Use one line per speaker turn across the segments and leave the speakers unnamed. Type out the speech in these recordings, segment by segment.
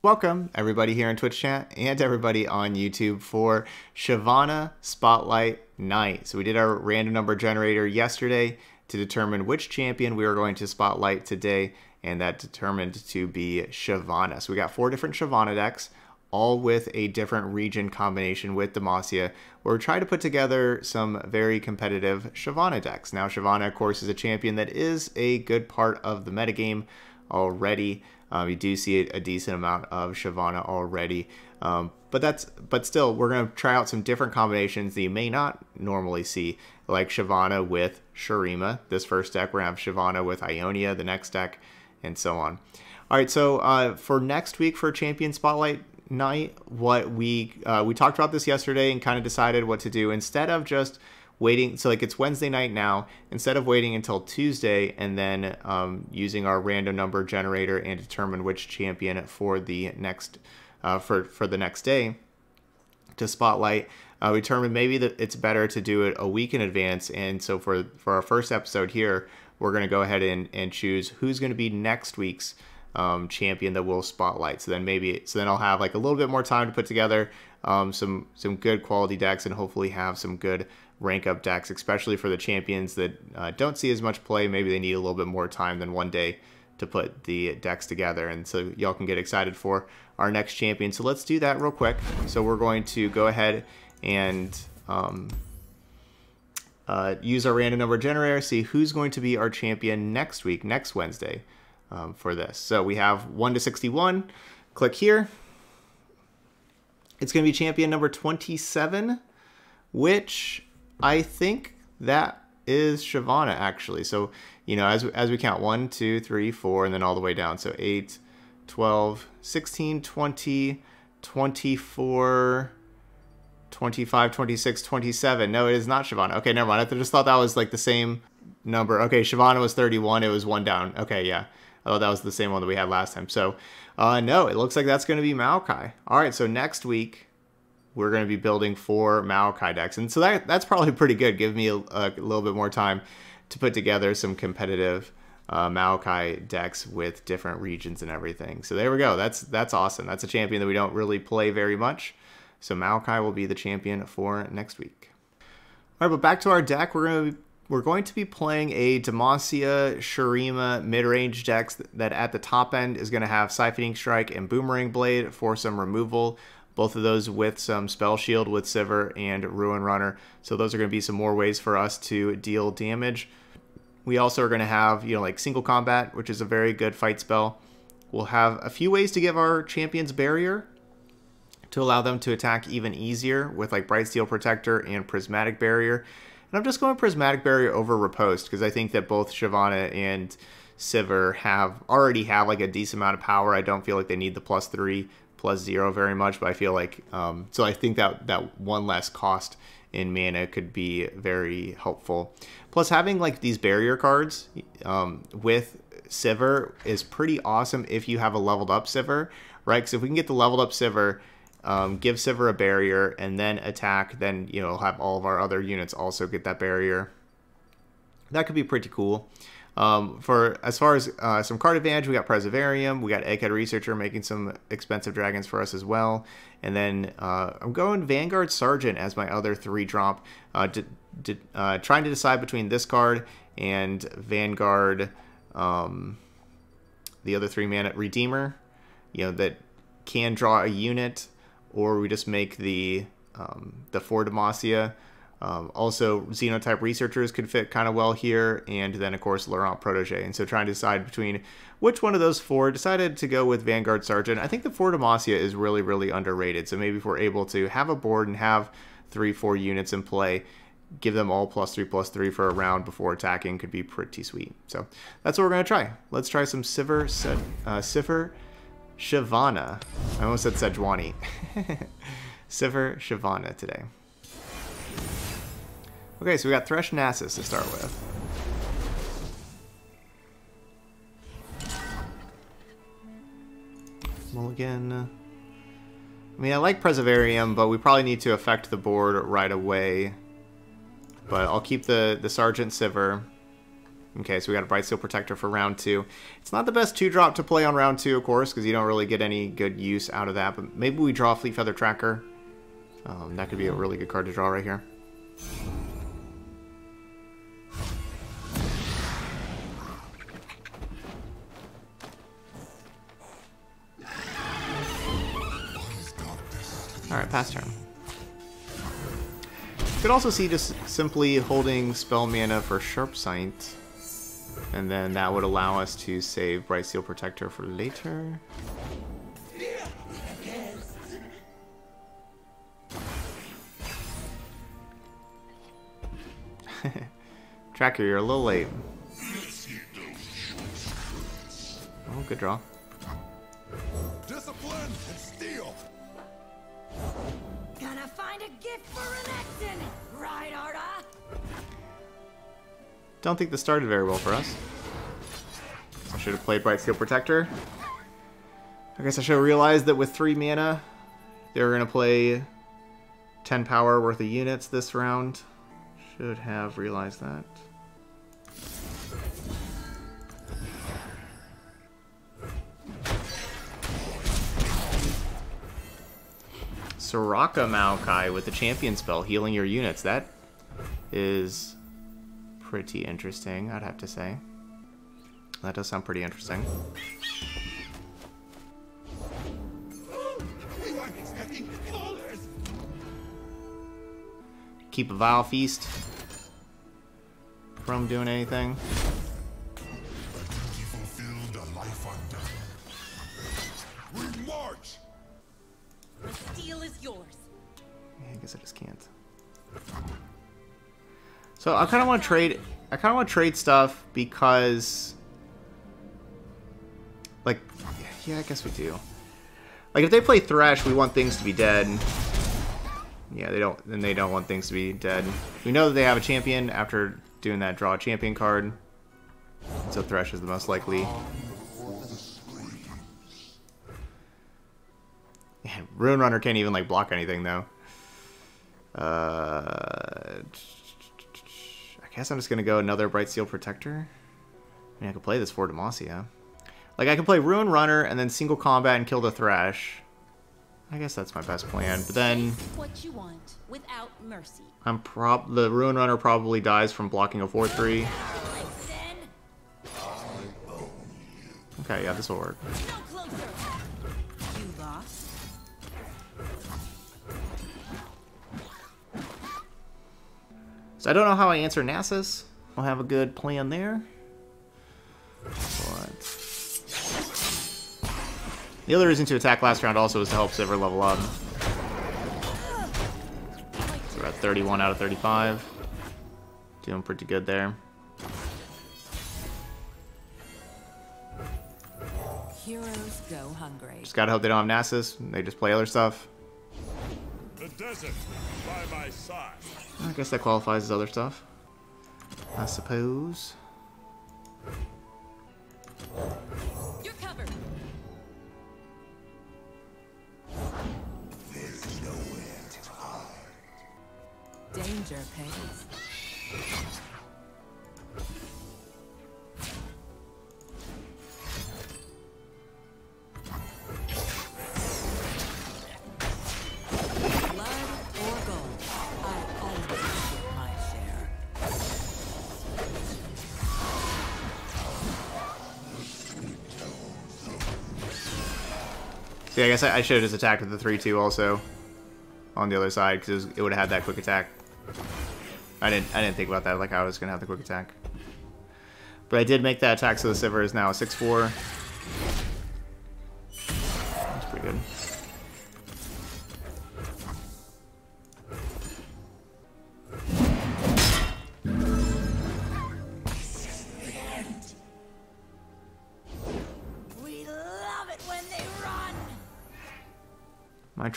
Welcome, everybody here in Twitch chat and everybody on YouTube for Shyvana Spotlight Night. So we did our random number generator yesterday to determine which champion we were going to spotlight today, and that determined to be Shyvana. So we got four different Shyvana decks, all with a different region combination with Demacia, where we're trying to put together some very competitive Shyvana decks. Now, Shyvana, of course, is a champion that is a good part of the metagame already. Um, you do see a, decent amount of Shyvana already, um, but that's but still we're gonna try out some different combinations that you may not normally see, like Shyvana with Shurima. This first deck we're gonna have Shyvana with Ionia, the next deck, and so on. All right, so uh, for next week for Champion Spotlight night, what we uh, we talked about this yesterday and kind of decided what to do instead of just waiting so like it's wednesday night now. Instead of waiting until tuesday and then um, using our random number generator and determine which champion for the next uh, for for the next day to spotlight uh, we determined maybe that it's better to do it a week in advance. And so for for our first episode here we're going to go ahead and, and choose who's going to be next week's um, champion that we'll spotlight. So then maybe so then i'll have like a little bit more time to put together um, some some good quality decks and hopefully have some good rank up decks, especially for the champions that uh, don't see as much play. Maybe they need a little bit more time than one day to put the decks together. And so y'all can get excited for our next champion. So let's do that real quick. So we're going to go ahead and um, uh, use our random number generator, see who's going to be our champion next week, next Wednesday um, for this. So we have 1 to 61. Click here. It's going to be champion number 27, which I think that is Shyvana actually. So, you know, as, as we count 1, 2, 3, 4, and then all the way down. So 8, 12, 16, 20, 24, 25, 26, 27. No, it is not Shyvana. Okay, never mind. I just thought that was like the same number. Okay, Shyvana was 31. It was one down. Okay, yeah. Thought that was the same one that we had last time. So, uh, no, it looks like that's going to be Maokai. All right, so next week we're going to be building four Maokai decks. And so that that's probably pretty good. Give me a, a little bit more time to put together some competitive uh, Maokai decks with different regions and everything. So there we go. That's that's awesome. That's a champion that we don't really play very much. So Maokai will be the champion for next week. All right, but back to our deck. We're going to be, we're going to be playing a Demacia Shurima mid-range deck that at the top end is going to have Siphoning Strike and Boomerang Blade for some removal both of those with some Spell Shield with Sivir and Ruin Runner. So those are going to be some more ways for us to deal damage. We also are going to have, you know, like single combat, which is a very good fight spell. We'll have a few ways to give our champions barrier to allow them to attack even easier with like Bright Steel Protector and Prismatic Barrier. And I'm just going Prismatic Barrier over Riposte because I think that both Shyvana and Sivir have already have like a decent amount of power. I don't feel like they need the plus three plus zero very much, but I feel like um, so I think that that one less cost in mana could be very helpful. Plus, having like these barrier cards um, with Sivir is pretty awesome if you have a leveled up Sivir, right? Because if we can get the leveled up Sivir, um, give Sivir a barrier and then attack, then you know have all of our other units also get that barrier. That could be pretty cool. Um, for as far as uh, some card advantage, we got Preservarium, we got Egghead Researcher making some expensive dragons for us as well, and then uh, I'm going Vanguard Sergeant as my other three drop, uh, uh, trying to decide between this card and Vanguard, um, the other three mana Redeemer, you know that can draw a unit, or we just make the um, the For Demacia um, also, Xenotype researchers could fit kind of well here, and then of course Laurent Protege. And so trying to decide between which one of those four, decided to go with Vanguard Sergeant. I think the For Demacia is really, really underrated. So maybe if we're able to have a board and have three, four units in play, give them all plus three, plus three for a round before attacking could be pretty sweet. So that's what we're going to try. Let's try some Sivir, uh, Sivir Shyvana. I almost said Sejuani. Sivir Shyvana today. Okay, so we got Thresh Nasus to start with. Mulligan. I mean, I like Preservarium, but we probably need to affect the board right away. But I'll keep the, the Sergeant Sivir. Okay, so we got a Bright Steel Protector for round two. It's not the best two drop to play on round two, of course, because you don't really get any good use out of that. But maybe we draw Fleet Feather Tracker. Um, that could be a really good card to draw right here. Alright, pass turn. You could also see just simply holding spell mana for Sharp Sight. And then that would allow us to save Bright Steel Protector for later. Tracker, you're a little late. Oh, good draw. Don't think this started very well for us. I should have played Bright Steel Protector. I guess I should have realized that with 3 mana, they were going to play 10 power worth of units this round. Should have realized that. Soraka Maokai with the champion spell, healing your units. That is pretty interesting, I'd have to say. That does sound pretty interesting. Keep a Vile Feast from doing anything. So I kind of want to trade. I kind of want to trade stuff because, like, yeah, I guess we do. Like if they play Thresh, we want things to be dead. Yeah, they don't. Then they don't want things to be dead. We know that they have a champion after doing that draw a champion card. So Thresh is the most likely Ruin Runner can't even like block anything though. Uh, guess I'm just gonna go another Bright Steel Protector. I mean, I could play this for Demacia. Like I can play Ruin Runner and then single combat and kill the Thresh. I guess that's my best plan. But then what you want without mercy. I'm prob the Ruin Runner probably dies from blocking a 4-3. Okay, yeah, this will work. So I don't know how I answer Nasus. I'll have a good plan there. But the other reason to attack last round also is to help Sivir level up. So we're at 31 out of 35. Doing pretty good there. Heroes go hungry. Just gotta hope they don't have Nasus. They just play other stuff. The desert by my side. I guess that qualifies as other stuff. I suppose. You're covered. There's nowhere to hide. Danger pays. See, I guess I, I should have just attacked with the 3-2 also on the other side because it, it would have had that quick attack. I didn't I didn't think about that, like I was going to have the quick attack. But I did make that attack, so the Sivir is now a 6-4. That's pretty good.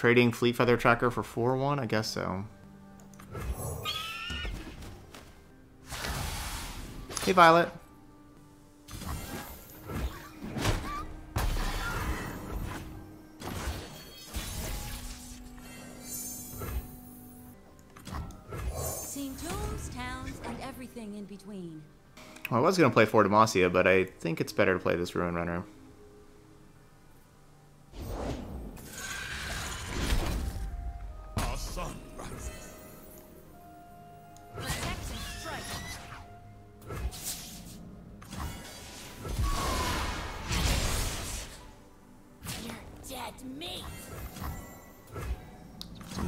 Trading Fleet Feather Tracker for 4-1? I guess so. Hey, Violet. Seeing tombs, towns, and everything in between. Well, I was going to play For Demacia, but I think it's better to play this Ruin Runner.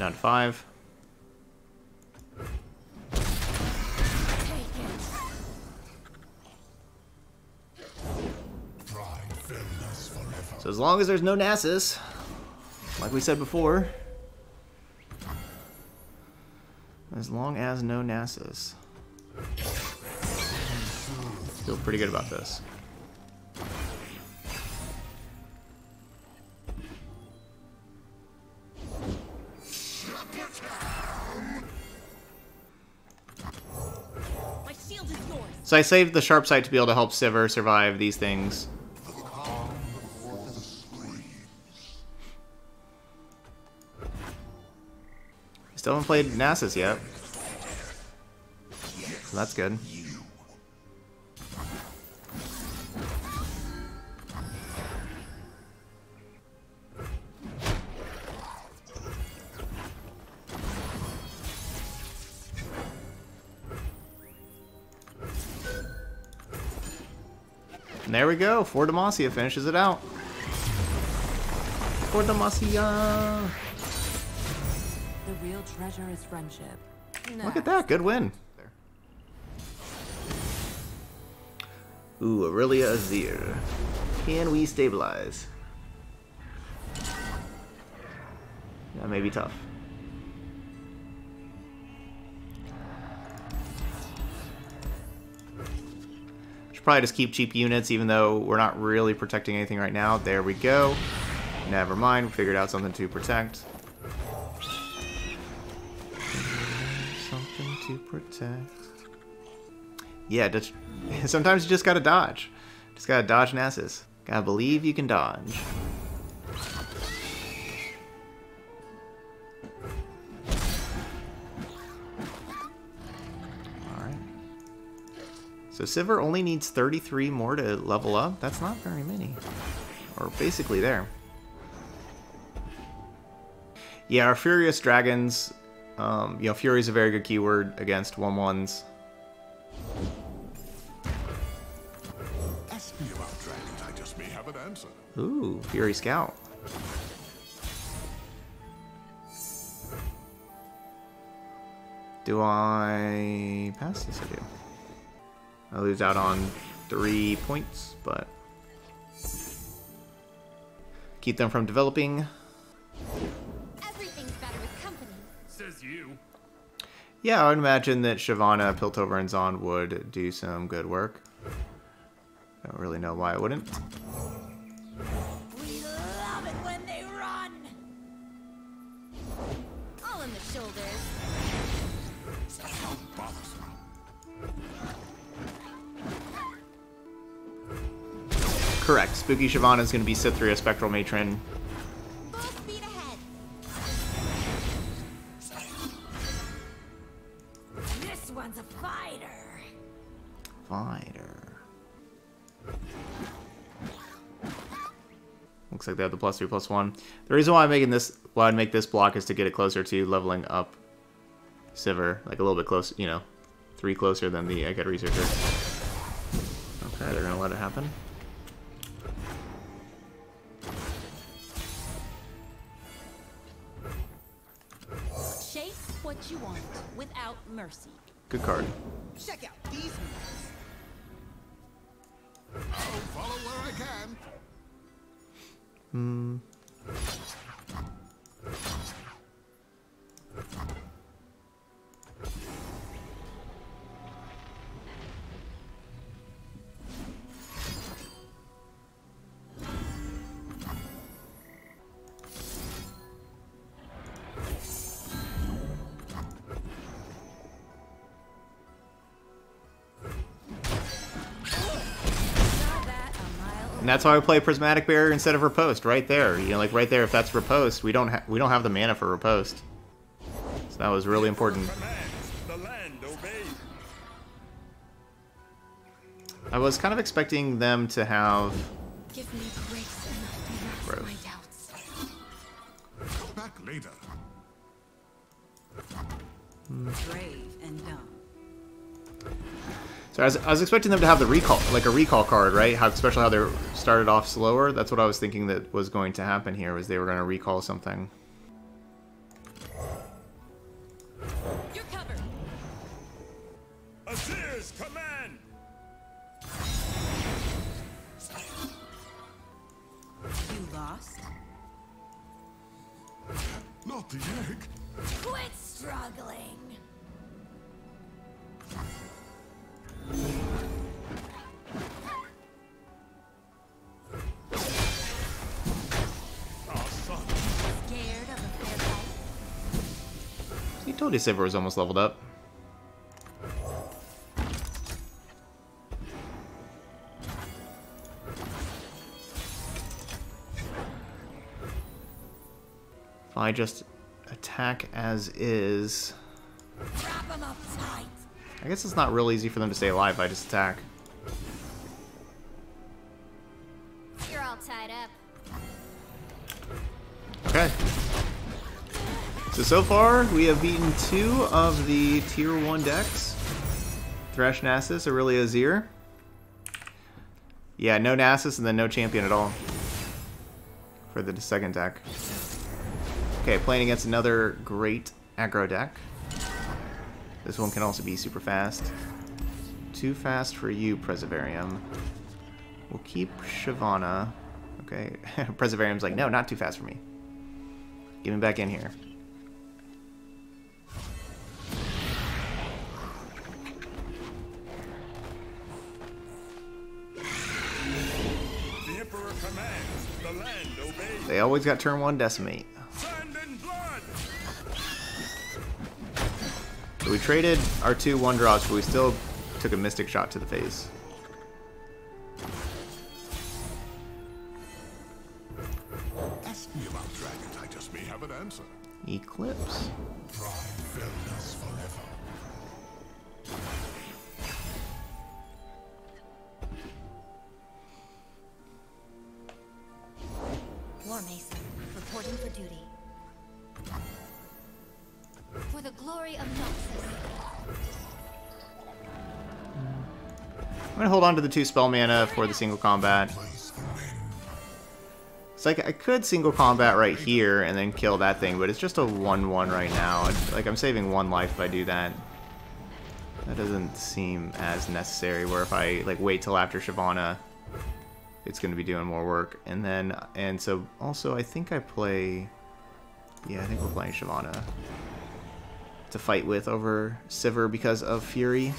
Down to five. So as long as there's no Nasus, like we said before, as long as no Nasus, feel pretty good about this. So I saved the sharp sight to be able to help Sivir survive these things. Still haven't played Nasus yet. So that's good. And there we go. For Demacia finishes it out. For Demacia.
The real treasure is friendship.
Look at that. Good win. Ooh, Irelia Azir. Can we stabilize? That may be tough. Should probably just keep cheap units, even though we're not really protecting anything right now. There we go. Never mind, we figured out something to protect. Something to protect. Yeah, just, sometimes you just gotta dodge. Just gotta dodge Nasus. Gotta believe you can dodge. So Sivir only needs 33 more to level up. That's not very many. Or basically there. Yeah, our Furious Dragons, um, you know, Fury is a very good keyword against 1-1s.
Ask me about dragons, I just may have an answer.
Ooh, Fury Scout. Do I pass this? I do. I lose out on three points, but keep them from developing.
Everything's better with company.
Says you.
Yeah, I would imagine that Shyvana, Piltover, and Zaun would do some good work. I don't really know why I wouldn't. Correct. Spooky Shyvana is going to be Cithria Spectral Matron.
Full speed ahead. This one's a fighter.
Fighter. Looks like they have the plus three, plus one. The reason why I'm making this, why I'd make this block is to get it closer to leveling up Sivir, like a little bit close, you know, three closer than the Egghead Researcher. Okay, they're gonna let it happen.
What you want without mercy.
Good card.
Check out these moves.
I'll follow where I can.
Hmm. That's why I play Prismatic Barrier instead of Riposte, right there. You know, like right there, if that's Riposte, we don't ha we don't have the mana for Riposte. So that was really important. I was kind of expecting them to have So I was, I was expecting them to have the recall, like a recall card, right? How, especially how they started off slower. That's what I was thinking that was going to happen here, was they were going to recall something.
You're covered.
Azir's command!
You lost?
Not the egg.
Quit struggling.
You Sivir was almost leveled up. If I just attack as is, I guess it's not real easy for them to stay alive I just attack.
You're all tied up.
Okay. So, so far, we have beaten two of the Tier 1 decks. Thresh Nasus, Irelia Azir. Yeah, no Nasus and then no champion at all. For the second deck. Okay, playing against another great aggro deck. This one can also be super fast. Too fast for you, Preservarium. We'll keep Shyvana. Okay, Preservarium's like, no, not too fast for me. Get me back in here.
The Emperor commands. The land obeys.
They always got turn one decimate. So we traded our two one drops, but we still took a mystic shot to the face.
Ask me about dragons. I just may have an answer.
Eclipse. Gonna hold on to the two spell mana for the single combat. It's like I could single combat right here and then kill that thing, but it's just a 1-1 right now. Like I'm saving one life if I do that. That doesn't seem as necessary. Where if I like wait till after Shyvana, it's gonna be doing more work. And then and so also I think I play. Yeah, I think we're playing Shyvana to fight with over Sivir because of Fury.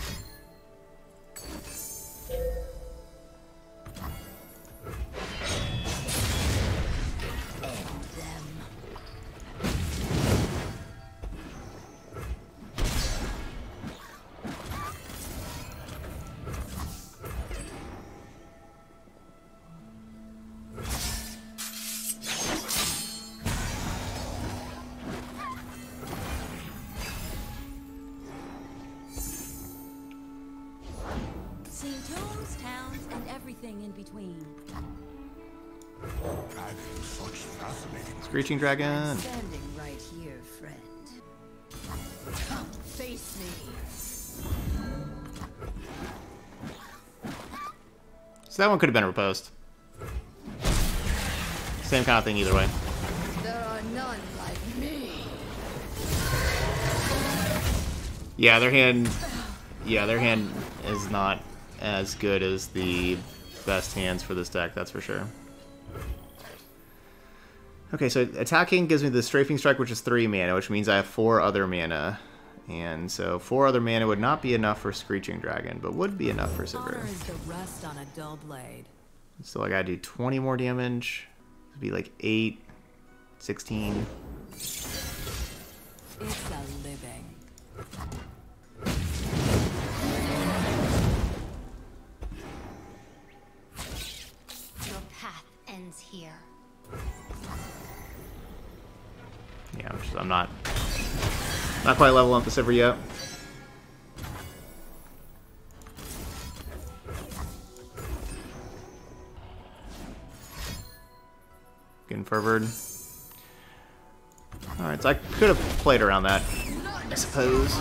Screeching Dragon.
Standing right here, friend. Come face me.
So that one could have been a riposte. Same kind of thing either way.
There are none like me.
Yeah, their hand. Yeah, their hand is not as good as the best hands for this deck. That's for sure. Okay, so attacking gives me the strafing strike, which is three mana, which means I have four other mana, and so four other mana would not be enough for Screeching Dragon, but would be enough for Sivir.
Honor is the rust on a dull blade.
So I gotta do 20 more damage. It'd be like 8, 16.
It's a living.
Your path ends here.
Yeah, I'm, just, I'm not not quite level up Sivir yet. Getting fervored. Alright, so I could have played around that, I suppose.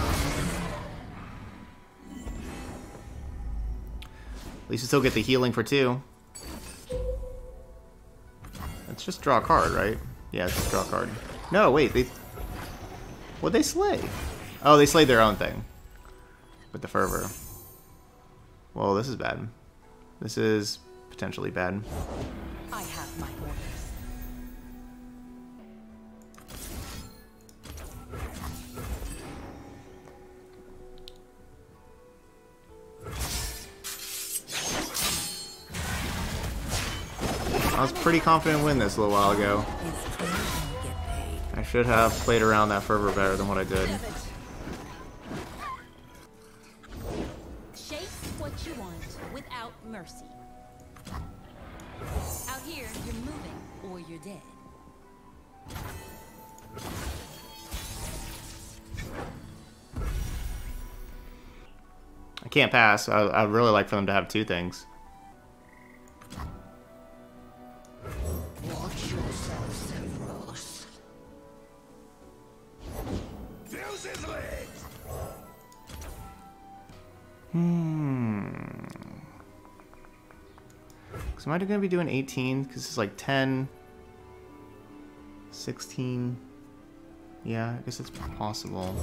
At least you still get the healing for two. Let's just draw a card, right? Yeah, just draw a card. No, wait, they... What'd they slay? Oh, they slayed their own thing. With the fervor. Well, this is bad. This is potentially bad.
I have my orders.
I was pretty confident in win this a little while ago. I should have played around that fervor better than what I did.
Chase what you want without mercy. Out here, you're moving or you're dead.
I can't pass. I, I'd really like for them to have two things. Am I going to be doing 18? Because it's like 10, 16. Yeah, I guess it's possible.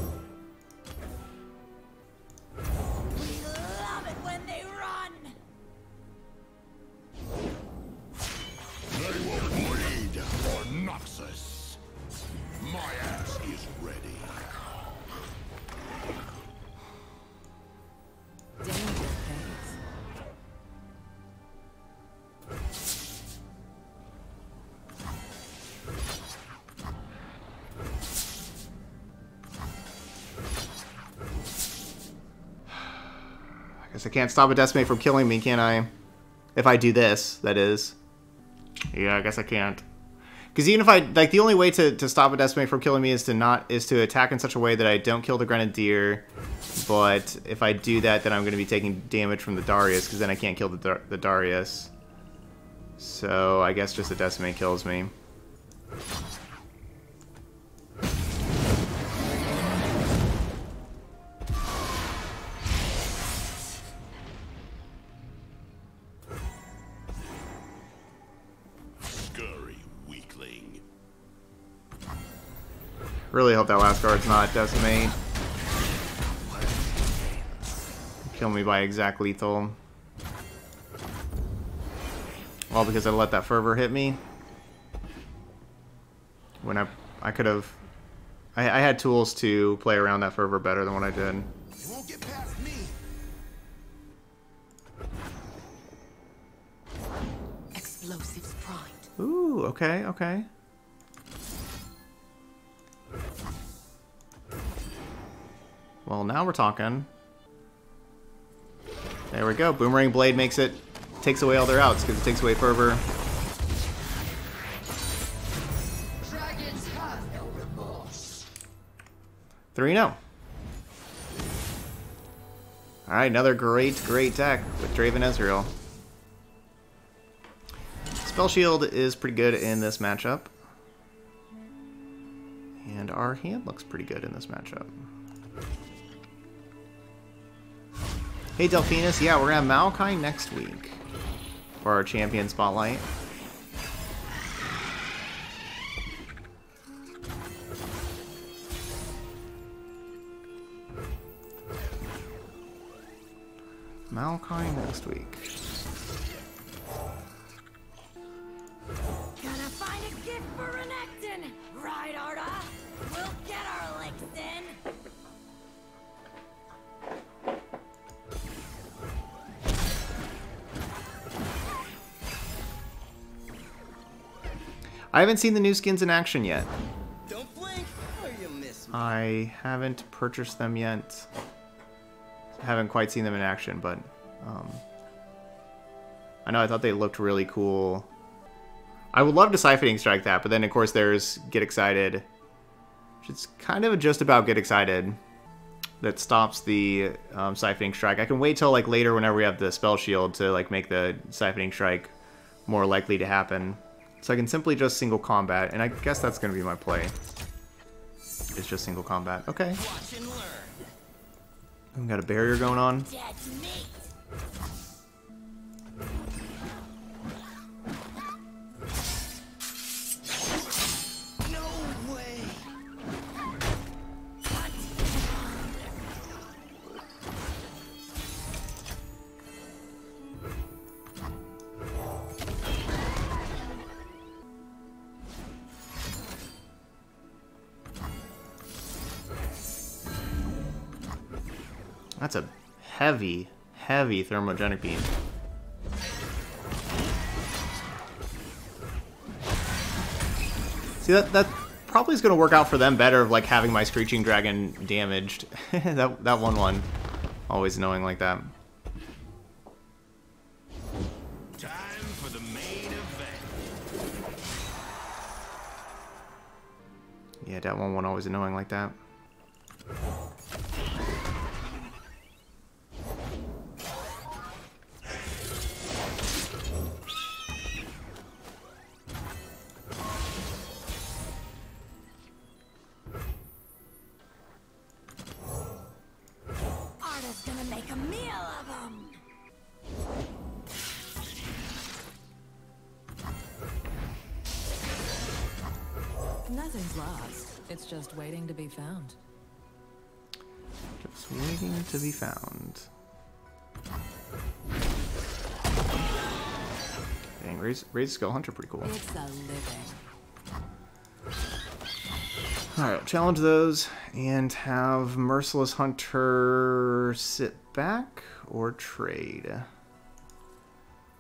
I can't stop a decimate from killing me, can I? If I do this, that is. Yeah, I guess I can't. Because even if I like, the only way to, to stop a decimate from killing me is to not is to attack in such a way that I don't kill the grenadier. But if I do that, then I'm going to be taking damage from the Darius, because then I can't kill the the Darius. So I guess just a decimate kills me. Hope that last card's not decimate. Kill me by exact lethal. All because I let that fervor hit me. When I I could have I, I had tools to play around that fervor better than what I did.
You won't get past me.
Explosives primed.
Ooh, okay, okay. Well, now we're talking. There we go. Boomerang Blade makes it, takes away all their outs because it takes away Fervor.
Have no
3 0. Alright, another great, great deck with Draven Ezreal. Spell Shield is pretty good in this matchup. And our hand looks pretty good in this matchup. Hey Delphinus, yeah, we're gonna have Maokai next week for our champion spotlight. Maokai next week. I haven't seen the new skins in action yet.
Don't blink or you miss me.
I haven't purchased them yet. haven't quite seen them in action, but um, I know I thought they looked really cool. I would love to siphoning strike that, but then of course there's get excited, which is kind of just about get excited that stops the um, siphoning strike. I can wait till like later whenever we have the spell shield to like make the siphoning strike more likely to happen. So I can simply just single combat, and I guess that's going to be my play. It's just single combat. Okay.
Watch and learn.
I've got a barrier going on. That's a heavy, heavy thermogenic beam. See that that probably is going to work out for them better of like having my screeching dragon damaged. that that one one, always knowing like that.
Time for the main event.
Yeah, that one one always annoying like that.
Found.
Just waiting to be found. Dang, raise raise skill hunter pretty cool.
It's a living.
Alright, challenge those and have Merciless Hunter sit back or trade.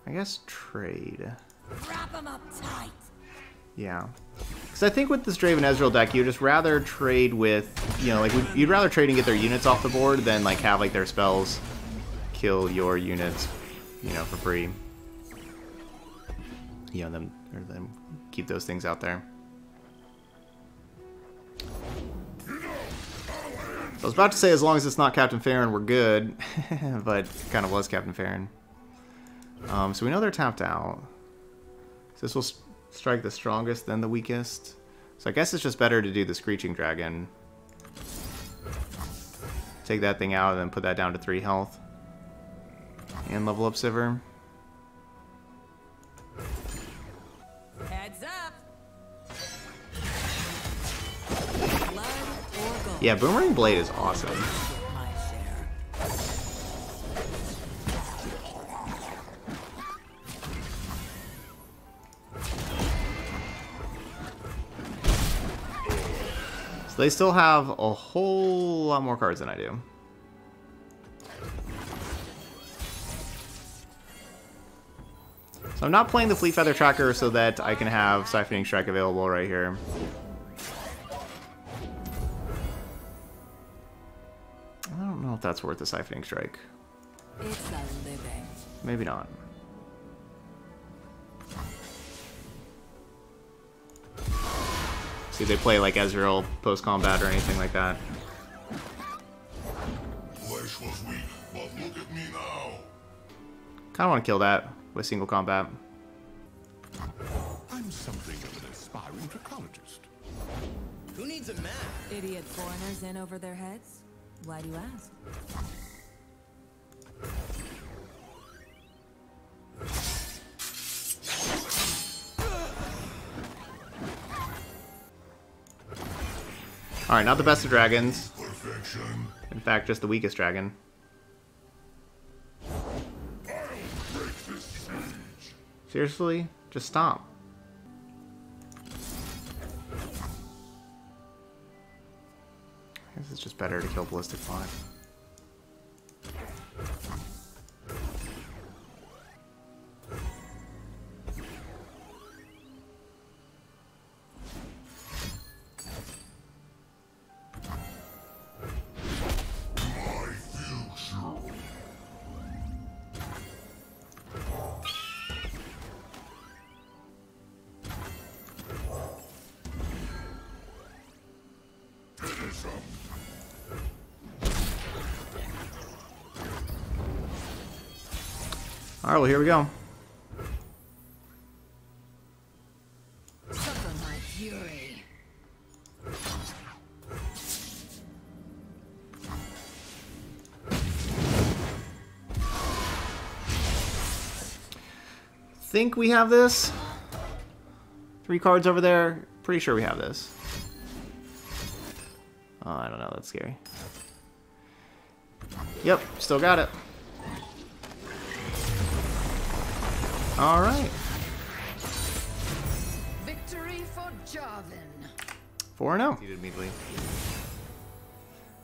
I guess trade.
Wrap them up tight.
Yeah. Because I think with this Draven Ezreal deck, you'd just rather trade with, you know, like, you'd rather trade and get their units off the board than, like, have, like, their spells kill your units, you know, for free. You know, them, or them keep those things out there. I was about to say as long as it's not Captain Farron, we're good, but it kind of was Captain Farron. Um, so we know they're tapped out. So this will strike the strongest, then the weakest. So I guess it's just better to do the Screeching Dragon. Take that thing out and then put that down to 3 health. And level up Sivir.
Heads up! Blood or gold?
Yeah, Boomerang Blade is awesome. So they still have a whole lot more cards than I do. So I'm not playing the Fleet Feather Tracker so that I can have Siphoning Strike available right here. I don't know if that's worth the Siphoning Strike.
It's a living.
Maybe not. See, they play like Ezreal post-combat or anything like that.
Flesh was weak, but look at me now.
Kind of want to kill that with single combat.
I'm something of an aspiring trichologist.
Who needs a map?
Idiot foreigners in over their heads? Why do you ask?
Alright, not the best of dragons. In fact, just the weakest dragon. Seriously? Just stop. I guess it's just better to kill Ballistic
5.
Alright, well, here we go. think we have this. Three cards over there. Pretty sure we have this. I don't know. That's scary. Yep, still got it. All right.
Victory for Jarvan.
4 0.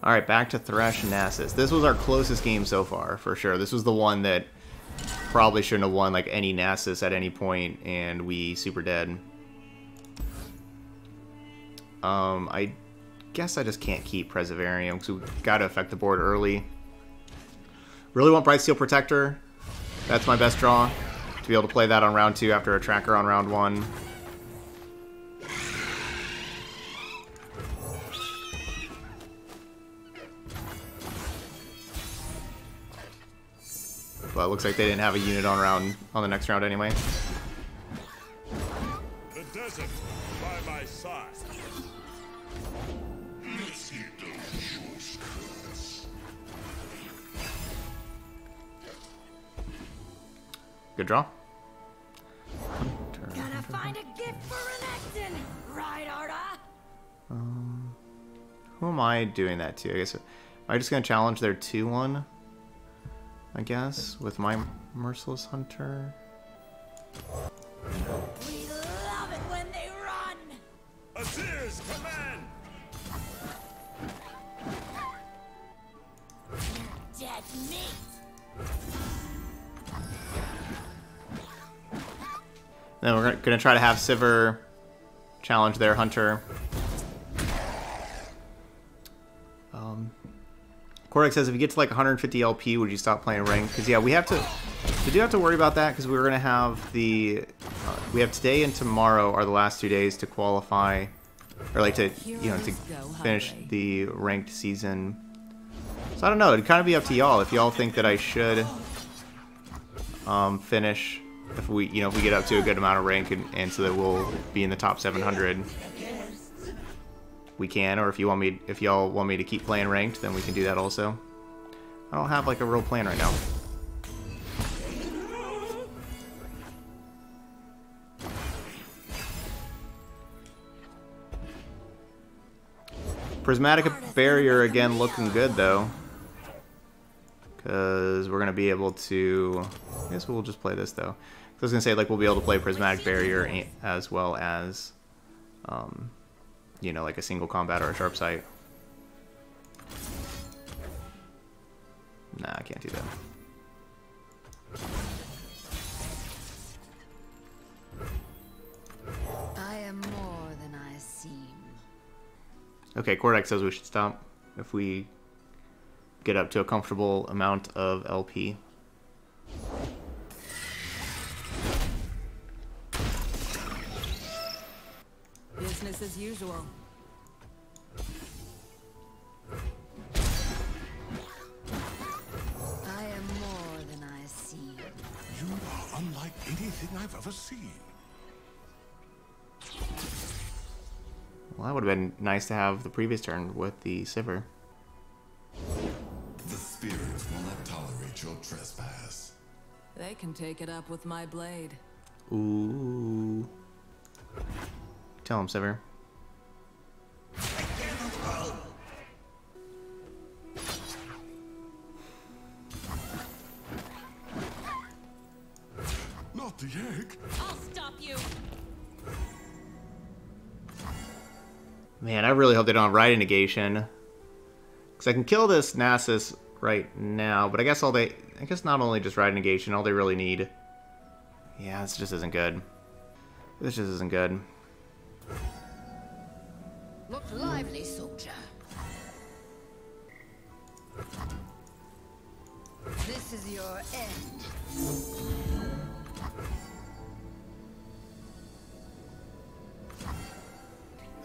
All right, back to Thresh and Nasus. This was our closest game so far, for sure. This was the one that probably shouldn't have won like any Nasus at any point, and we super dead. Um, I guess I just can't keep Preservarium because we've got to affect the board early. Really want Brightsteel Protector. That's my best draw. To be able to play that on round two after a tracker on round one. But it looks like they didn't have a unit on round on the next round anyway.
The desert by my side.
Good draw.
Gotta find a gift for Renekton, right, Arda?
Um, who am I doing that to? I guess am I just gonna challenge their two one? I guess with my merciless hunter.
We love it when they run.
Azir's command.
Then we're gonna- gonna try to have Sivir challenge their hunter. Um, says if you get to like 150 LP, would you stop playing ranked? Because yeah, we have to. We do have to worry about that because we're gonna have the. Uh, we have today and tomorrow are the last two days to qualify, or like to you know to finish the ranked season. So I don't know. It'd kind of be up to y'all if y'all think that I should um, finish if we you know if we get up to a good amount of rank and, and so that we'll be in the top 700 we can or if you want me if y'all want me to keep playing ranked then we can do that also I don't have like a real plan right now Prismatic Barrier again looking good though because we're gonna be able to. I guess we'll just play this though. I was gonna say like we'll be able to play Prismatic Barrier as well as, um, you know, like a single combat or a sharp sight. Nah, I can't do that.
I am more than I seem.
Okay, Cortex says we should stop if we get up to a comfortable amount of LP.
As usual.
I am more than I seem.
You are unlike anything I've ever seen.
Well, that would have been nice to have the previous turn with the Sivir.
The spirits will not tolerate your trespass.
They can take it up with my blade.
Ooh. Tell him, Sivir. Man, I really hope they don't have Rite of Negation. Because I can kill this Nasus right now, but I guess all they... I guess not only just Rite of Negation, all they really need... Yeah, this just isn't good. This just isn't good.
Look lively, soldier. This is your end.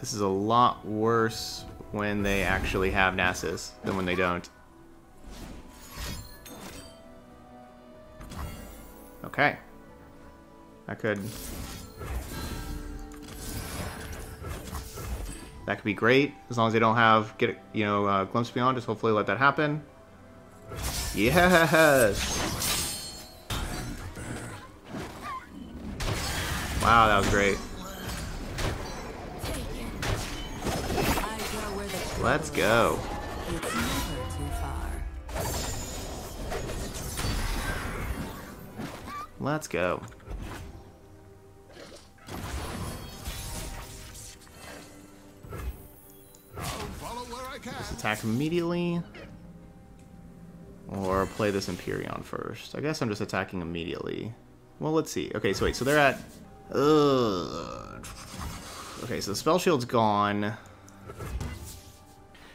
This is a lot worse when they actually have Nasus than when they don't. Okay. I could... That could be great, as long as they don't have, get you know, uh, Glimpse Beyond, just hopefully let that happen. Yes! Wow, that was great. Let's go.
It's never too far.
Let's go.
Follow where
Attack immediately. Or play this Empyreon first. I guess I'm just attacking immediately. Well, let's see. Okay, so wait, so they're at... Ugh. Okay, so the Spell Shield's gone.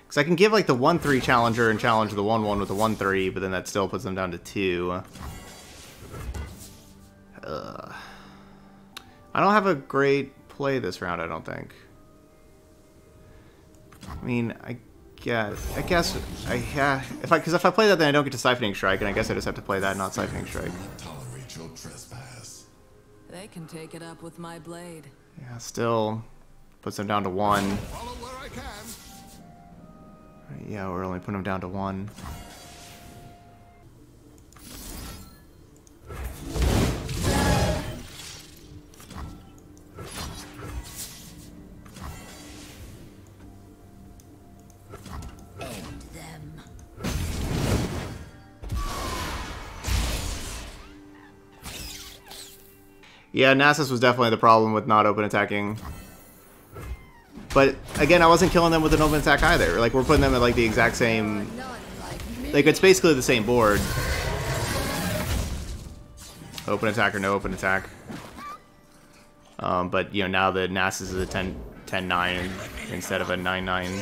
Because I can give, like, the 1-3 Challenger and challenge the 1-1 with the 1-3, but then that still puts them down to 2. Ugh. I don't have a great play this round, I don't think. I mean, I guess, I guess, I yeah. If I, because if I play that, then I don't get to siphoning strike, and I guess I just have to play that, not siphoning strike.
Tolerate your trespass.
They can take it up with my blade.
Yeah, still puts them down to one. Yeah, we're only putting them down to one. Yeah, Nasus was definitely the problem with not open attacking. But again, I wasn't killing them with an open attack either. Like we're putting them at like the exact same.
Like.
It's basically the same board. Open attack or no open attack. Um, but you know now the Nasus is a 10 10 9 instead of a 9 9.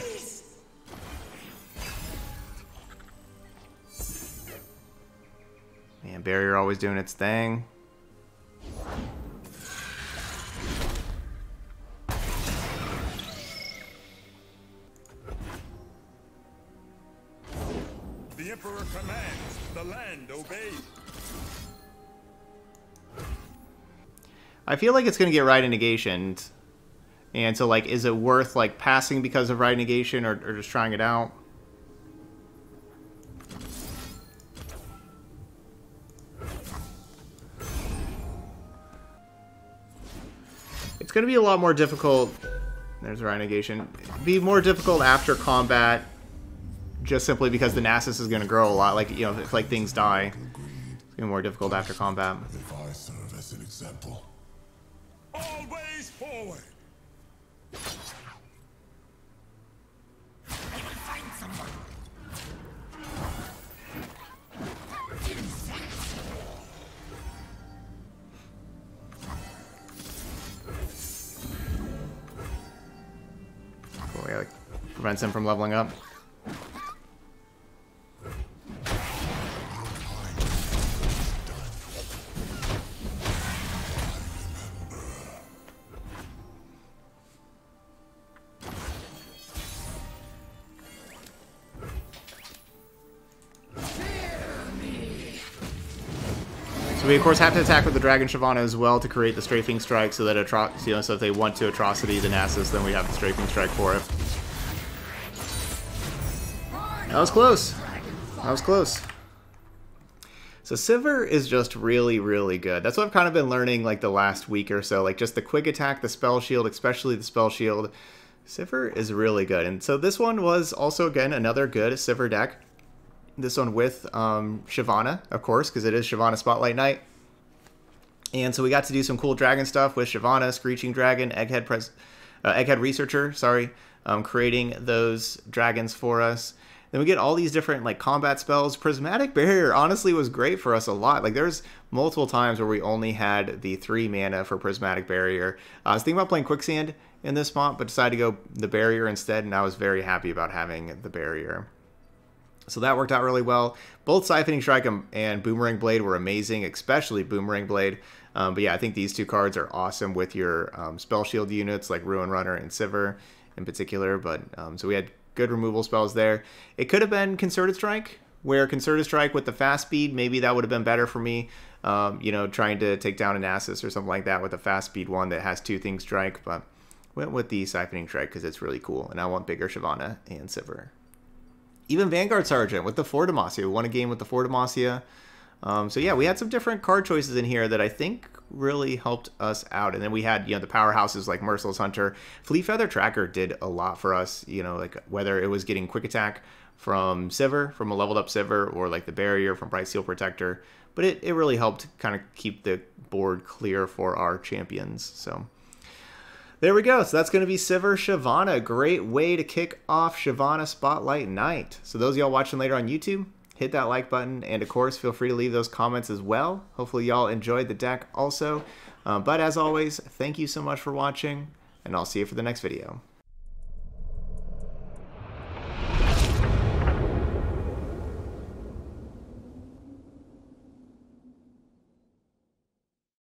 Man, barrier always doing its thing. I feel like it's gonna get Rite negationed. And so like is it worth like passing because of Rite negation or, or just trying it out? It's gonna be a lot more difficult. There's Rite negation. Be more difficult after combat, just simply because the Nasus is gonna grow a lot. Like you know, if like things die, it's gonna be more difficult after combat.
If I serve as an example,
Always forward.
Cool, yeah, like prevents him from leveling up. So we of course have to attack with the Dragon Shyvana as well to create the Strafing Strike so that atro you know, so if they want to atrocity the Nasus, then we have the Strafing Strike for it. That was close. That was close. So Sivir is just really, really good. That's what I've kind of been learning like the last week or so. Like just the quick attack, the spell shield, especially the spell shield. Sivir is really good. And so this one was also, again, another good Sivir deck. This one with um, Shyvana, of course, because it is Shyvana Spotlight Night. And so we got to do some cool dragon stuff with Shyvana, Screeching Dragon, Egghead, Pres- uh, Egghead Researcher, sorry, um, creating those dragons for us. Then we get all these different like combat spells. Prismatic Barrier honestly was great for us a lot. Like there's multiple times where we only had the three mana for Prismatic Barrier. Uh, I was thinking about playing Quicksand in this spot, but decided to go the Barrier instead, and I was very happy about having the Barrier. So that worked out really well. Both Siphoning Strike and, Boomerang Blade were amazing, especially Boomerang Blade. Um, but yeah, I think these two cards are awesome with your um, Spell Shield units like Ruin Runner and Sivir in particular. But um, so we had good removal spells there. It could have been Concerted Strike, where Concerted Strike with the fast speed, maybe that would have been better for me. Um, you know, trying to take down an Nasus or something like that with a fast speed one that has two things strike. But went with the Siphoning Strike because it's really cool. And I want bigger Shyvana and Sivir even Vanguard Sergeant with the For Demacia. We won a game with the For Demacia. Um, so yeah, we had some different card choices in here that I think really helped us out. And then we had, you know, the powerhouses like Merciless Hunter. Fleetfeather Tracker did a lot for us, you know, like whether it was getting quick attack from Sivir, from a leveled up Sivir, or like the barrier from Brightsteel Protector. But it, it really helped kind of keep the board clear for our champions. So there we go. So that's going to be Sivir Shyvana. Great way to kick off Shyvana Spotlight Night. So those y'all watching later on YouTube, hit that like button. And of course, feel free to leave those comments as well. Hopefully y'all enjoyed the deck also. Um, but as always, thank you so much for watching, and I'll see you for the next video.